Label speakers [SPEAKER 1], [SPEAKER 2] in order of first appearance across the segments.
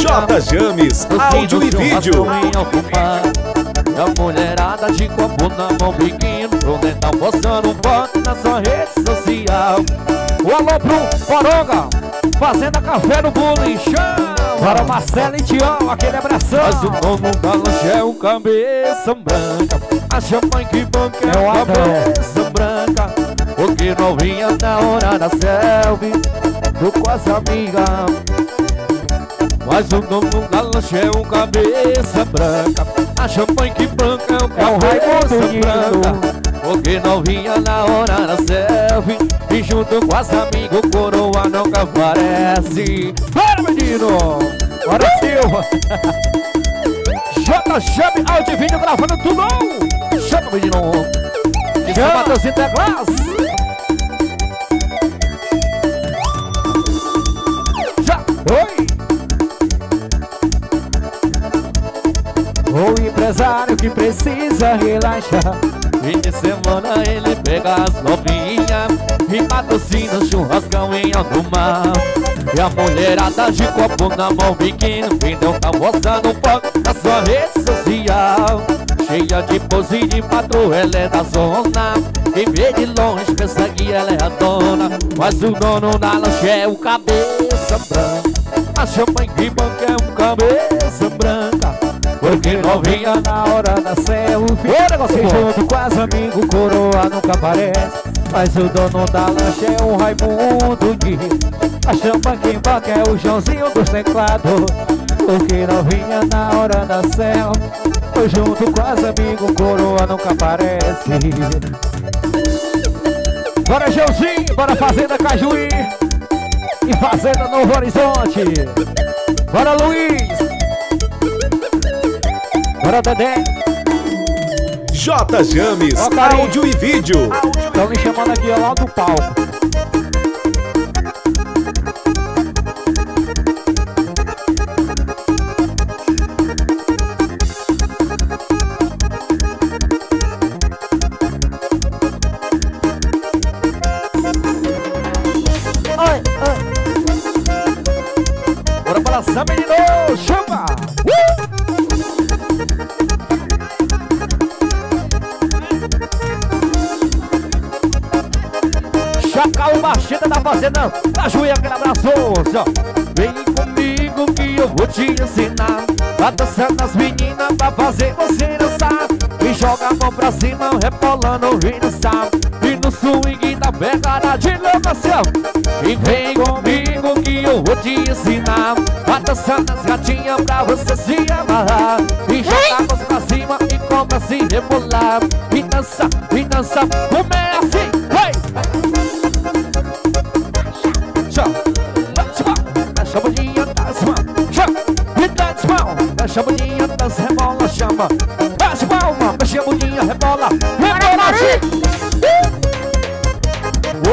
[SPEAKER 1] J James, áudio e vídeo.
[SPEAKER 2] A mulherada de copo na mão, biquinho pro dental, postando foto na sua rede social. O alô pro Poronga, fazenda café no chama!
[SPEAKER 3] Para Marcelo e Tião, aquele abração.
[SPEAKER 2] Mas o nome da lanche é um cabeça branca. A champanhe que banca é
[SPEAKER 3] o
[SPEAKER 2] cabeça branca. Porque novinha na hora da selfie, tô com as amigas. Mas o nome da lanche é um cabeça branca. A champanhe que banca é um
[SPEAKER 3] É o
[SPEAKER 2] cabeça
[SPEAKER 3] Raimundo
[SPEAKER 2] branca. Porque novinha na hora da selfie E junto com as amigas o coroa nunca aparece Bora menino!
[SPEAKER 3] Bora Silva.
[SPEAKER 2] J Chame vídeo gravando tudo Chama menino De São
[SPEAKER 3] Chama.
[SPEAKER 2] Mateus Interclass
[SPEAKER 3] empresário que precisa relaxar.
[SPEAKER 2] Fim de semana ele pega as novinhas E patrocina churrascão em alto mar. E a mulherada de copo na mão biquíni Então tá mostrando foto na sua rede social. Cheia de pose de patroa, ela é da zona. Quem vê de longe pensa que ela é a dona. Mas o dono da lanche é o cabeça branca. A champanhe que banca é um cabeça branca Porque novinha
[SPEAKER 3] na hora da selfie.
[SPEAKER 2] Ô, negócio
[SPEAKER 3] junto com as amigos, coroa nunca aparece. Mas o dono da lanche é o Raimundo Dias. A champanhe quem banca é o Joãozinho dos teclados. Porque novinha na hora da selfie. E junto com as amigos, coroa nunca aparece. Bora Joãozinho, bora Fazenda Cajuí. E Fazenda Novo Horizonte. Bora Luiz. Bora Dedé.
[SPEAKER 1] J James,
[SPEAKER 3] Ó,
[SPEAKER 1] áudio e vídeo.
[SPEAKER 3] Estão me chamando aqui ó, lá do palco. Oi, oi.
[SPEAKER 2] Bora para essa menino, chama! Machida da Fazenda, da Juia, aquele abraço! Vem comigo que eu vou te ensinar. A dançar nas meninas pra fazer você dançar. E joga a mão pra cima, rebolando e dançar E no swing da pegada de locação. E vem comigo que eu vou te ensinar. A dançar nas gatinhas pra você se amarrar. E joga a mão pra cima e começa a se rebolar E dança, e dança, como é assim, mexe a bundinha, desce mão. Tchau. E desce mão, mexe a bundinha, desce, rebola, chama. Bate palma, mexe a bundinha, rebola, rebola, sim. Ô,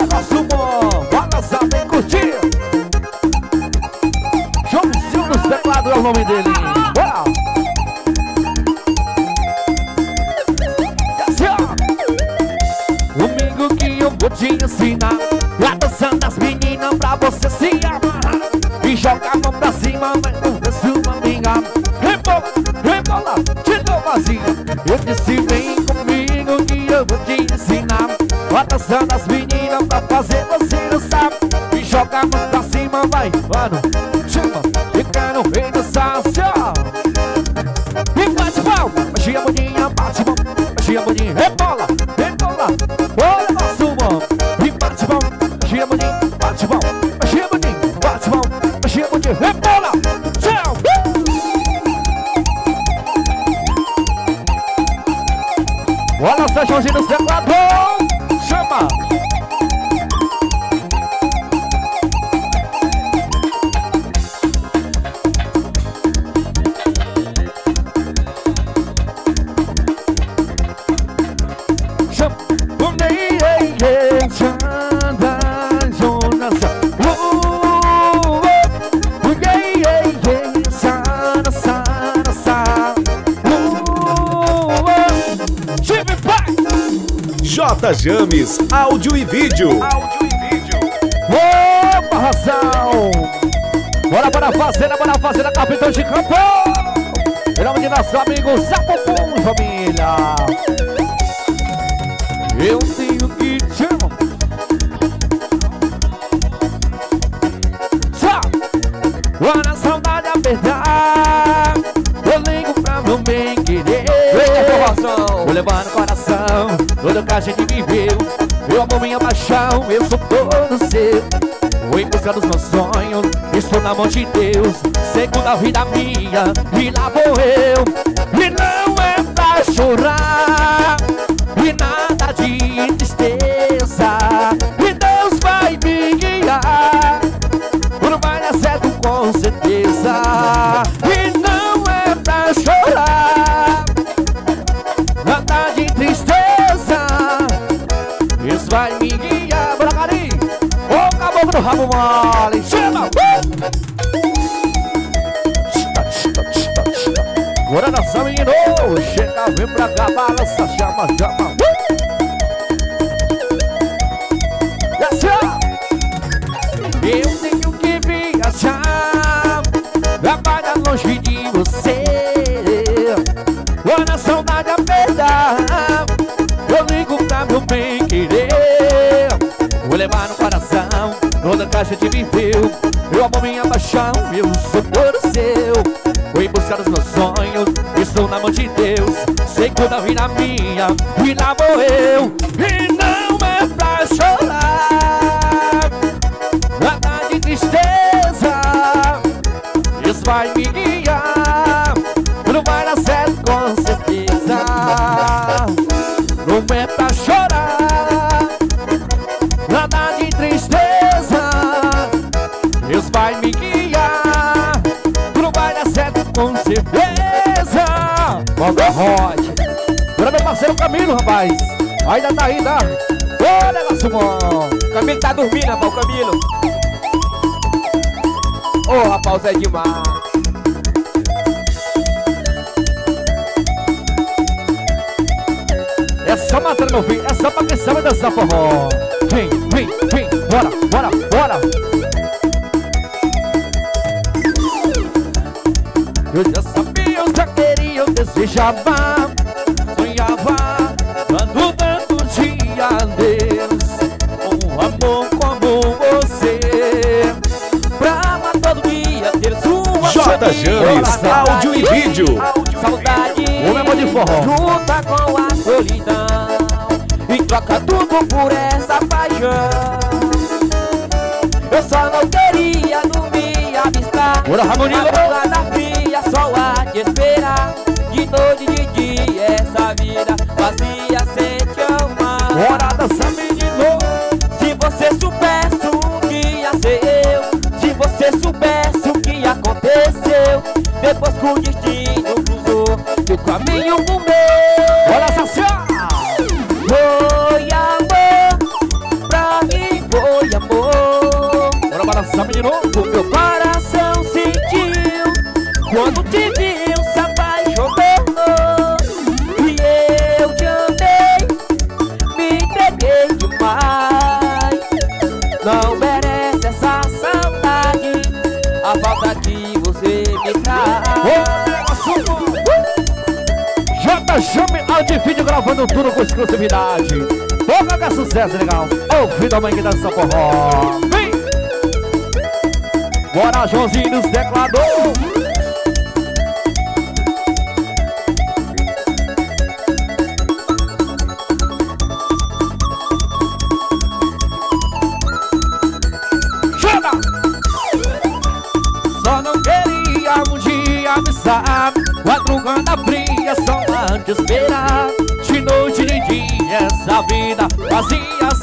[SPEAKER 2] negócio bom, bora só, vem curtir. Joãozinho dos teclados é o nome dele. Bora. E assim, que eu vou te ensinar A dançar das meninas pra você se não vê sua amiga Rebola, rebola, novo assim Eu disse vem comigo que eu vou te ensinar A dançar das meninas pra fazer você dançar E joga a mão pra cima, vai, mano Chama, e quero ver dançar assim, ó e bate mexe a bundinha, bate mexe a bundinha, rebola, rebola, olha nosso bom. E bate mexe a bundinha, bate mexe a bundinha, bate mexe a bundinha, rebola, Olha o Sérgio
[SPEAKER 1] J James, áudio e vídeo.
[SPEAKER 2] Opa, razão! Bora, bora fazenda, bora fazenda, capitão de campo! Em nome de nosso amigo Zapopum, família! Eu que a gente viveu. Eu amo minha paixão, eu sou todo seu. Vou em busca dos meus sonhos, estou na mão de Deus. Segunda vida minha, e lá vou eu. E não é pra chorar, e nada de tristeza. Rabo mole, chama! Bora dançar, menino! Chega, vem pra cá, balança, chama, chama! Desce, Toda que a viveu Eu amo minha paixão Eu sou todo seu. Vou em busca dos meus sonhos Estou na mão de Deus. Sei que vida minha E lá vou eu. E não é pra chorar Nada de tristeza. Deus vai me guiar Tudo vai Boga Rod Bora meu parceiro Camilo, rapaz Ainda tá aí, tá? Ô, negócio bom
[SPEAKER 4] Camilo tá dormindo, rapaz, Camilo. Ô, rapaz, é demais.
[SPEAKER 2] É só matar meu filho, é só pra quem sabe dançar forró. Desejava, sonhava, quando tanto dia Deus, um amor como você. Pra todo dia, ter sua
[SPEAKER 1] J. James, áudio e vídeo.
[SPEAKER 4] Saudade.
[SPEAKER 2] Bom de forró.
[SPEAKER 4] Junta com a solidão. E troca tudo por essa paixão. Eu só não queria dormir, avistar.
[SPEAKER 2] Bora, Ramonino.
[SPEAKER 4] Madrugada fria, sol a te esperar. Vazia sem te amar.
[SPEAKER 2] Bora dançar, menino.
[SPEAKER 4] Se você soubesse o que ia ser eu Se você soubesse o que aconteceu Depois que o destino cruzou Teu caminho com meu
[SPEAKER 2] Chame áudio e vídeo gravando tudo com exclusividade. Que é sucesso, legal. Filho da mãe que dança forró. Vem! Bora, Joãozinho dos teclados. De noite de dia, essa vida vazia